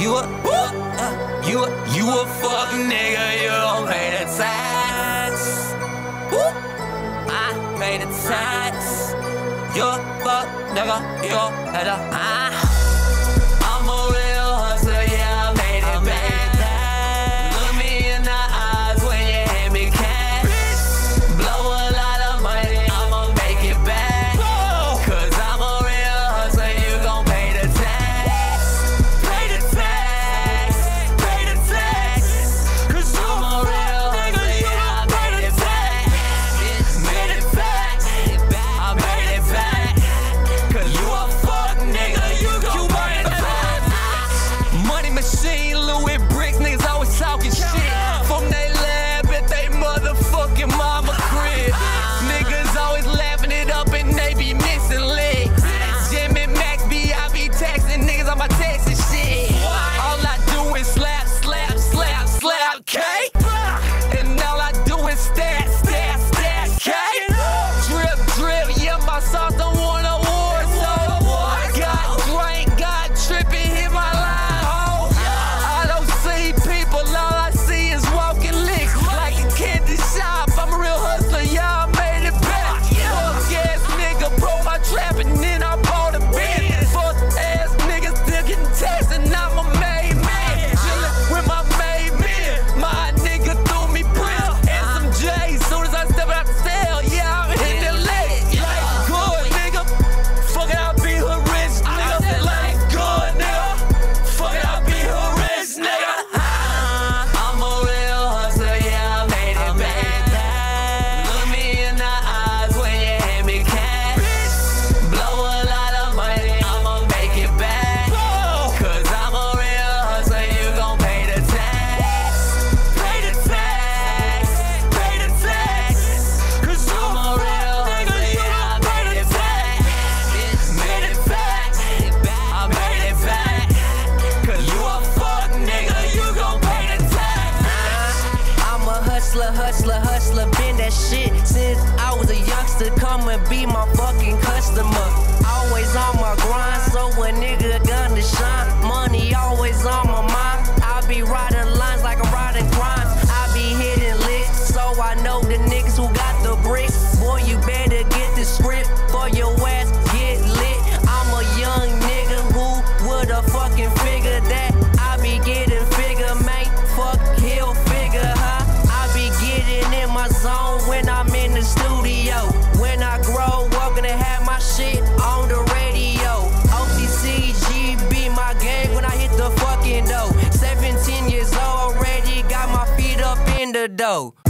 You a, uh, you a, you a fuck nigga, you don't pay the tax. Woo. I pay the tax. You a fuck nigga, you better. St. Louis hustler, hustler, hustler, been that shit since I was a youngster. Come and be my fucking customer. Always on my grind, so a nigga gonna shine. the.